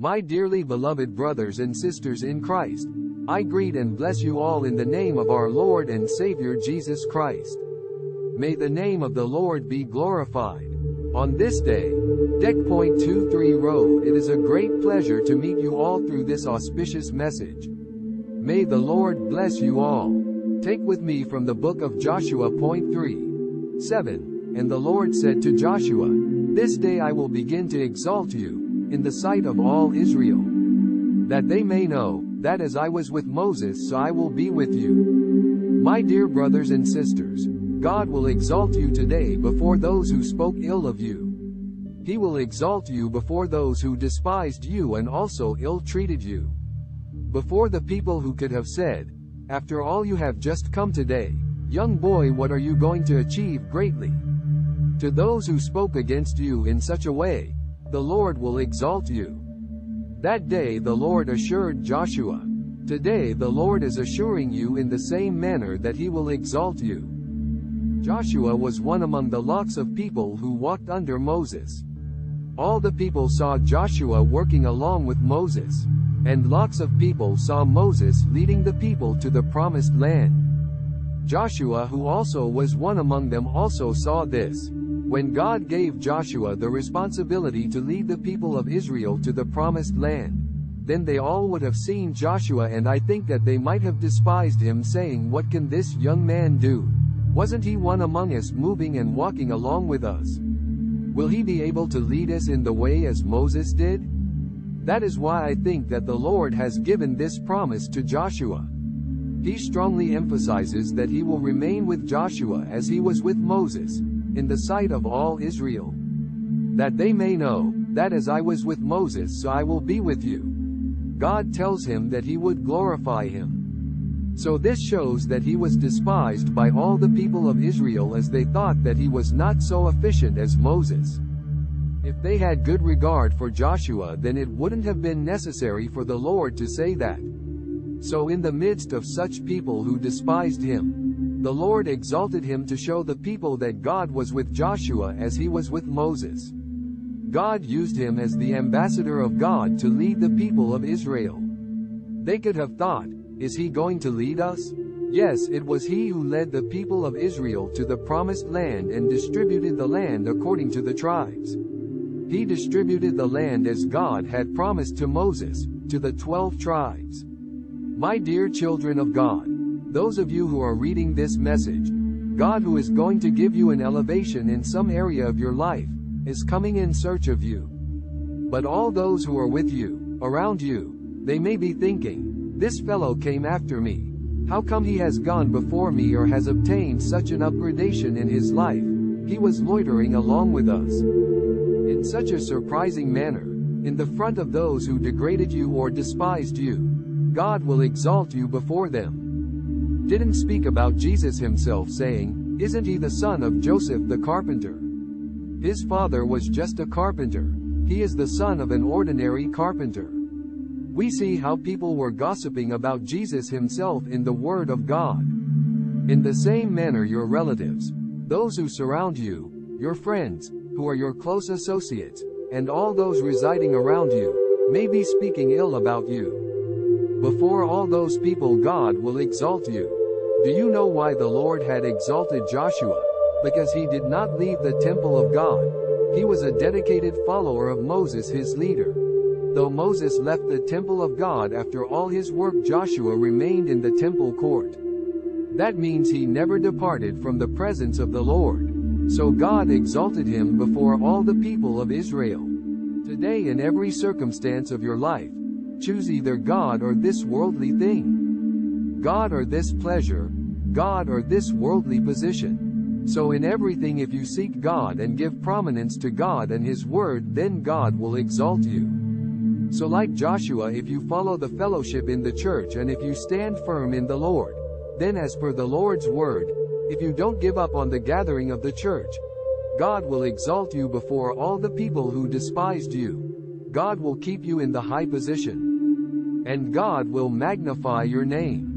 My dearly beloved brothers and sisters in Christ, I greet and bless you all in the name of our Lord and Savior Jesus Christ. May the name of the Lord be glorified. On this day, Deck Point 23 Road, it is a great pleasure to meet you all through this auspicious message. May the Lord bless you all. Take with me from the book of Joshua. Point 3. 7. And the Lord said to Joshua, This day I will begin to exalt you, in the sight of all Israel. That they may know, that as I was with Moses so I will be with you. My dear brothers and sisters, God will exalt you today before those who spoke ill of you. He will exalt you before those who despised you and also ill-treated you. Before the people who could have said, after all you have just come today, young boy what are you going to achieve greatly? To those who spoke against you in such a way, the Lord will exalt you. That day the Lord assured Joshua. Today the Lord is assuring you in the same manner that he will exalt you. Joshua was one among the lots of people who walked under Moses. All the people saw Joshua working along with Moses. And lots of people saw Moses leading the people to the promised land. Joshua who also was one among them also saw this. When God gave Joshua the responsibility to lead the people of Israel to the promised land, then they all would have seen Joshua and I think that they might have despised him saying what can this young man do? Wasn't he one among us moving and walking along with us? Will he be able to lead us in the way as Moses did? That is why I think that the Lord has given this promise to Joshua. He strongly emphasizes that he will remain with Joshua as he was with Moses, in the sight of all Israel. That they may know, that as I was with Moses so I will be with you. God tells him that he would glorify him. So this shows that he was despised by all the people of Israel as they thought that he was not so efficient as Moses. If they had good regard for Joshua then it wouldn't have been necessary for the Lord to say that. So in the midst of such people who despised him, the Lord exalted him to show the people that God was with Joshua as he was with Moses. God used him as the ambassador of God to lead the people of Israel. They could have thought, is he going to lead us? Yes, it was he who led the people of Israel to the promised land and distributed the land according to the tribes. He distributed the land as God had promised to Moses, to the twelve tribes. My dear children of God, those of you who are reading this message, God who is going to give you an elevation in some area of your life, is coming in search of you. But all those who are with you, around you, they may be thinking, this fellow came after me. How come he has gone before me or has obtained such an upgradation in his life? He was loitering along with us. In such a surprising manner, in the front of those who degraded you or despised you, God will exalt you before them didn't speak about Jesus himself saying, Isn't he the son of Joseph the carpenter? His father was just a carpenter. He is the son of an ordinary carpenter. We see how people were gossiping about Jesus himself in the Word of God. In the same manner your relatives, those who surround you, your friends, who are your close associates, and all those residing around you, may be speaking ill about you. Before all those people God will exalt you. Do you know why the Lord had exalted Joshua? Because he did not leave the temple of God. He was a dedicated follower of Moses his leader. Though Moses left the temple of God after all his work Joshua remained in the temple court. That means he never departed from the presence of the Lord. So God exalted him before all the people of Israel. Today in every circumstance of your life, choose either God or this worldly thing. God or this pleasure, God or this worldly position. So in everything if you seek God and give prominence to God and His Word then God will exalt you. So like Joshua if you follow the fellowship in the church and if you stand firm in the Lord, then as per the Lord's Word, if you don't give up on the gathering of the church, God will exalt you before all the people who despised you. God will keep you in the high position. And God will magnify your name.